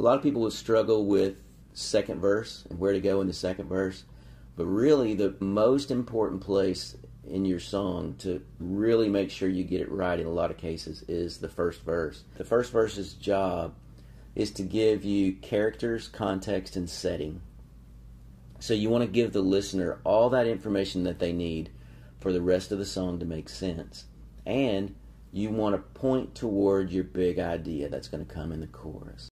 a lot of people will struggle with second verse and where to go in the second verse. But really, the most important place in your song to really make sure you get it right in a lot of cases is the first verse. The first verse's job is to give you characters, context, and setting. So you want to give the listener all that information that they need for the rest of the song to make sense. And you want to point toward your big idea that's going to come in the chorus.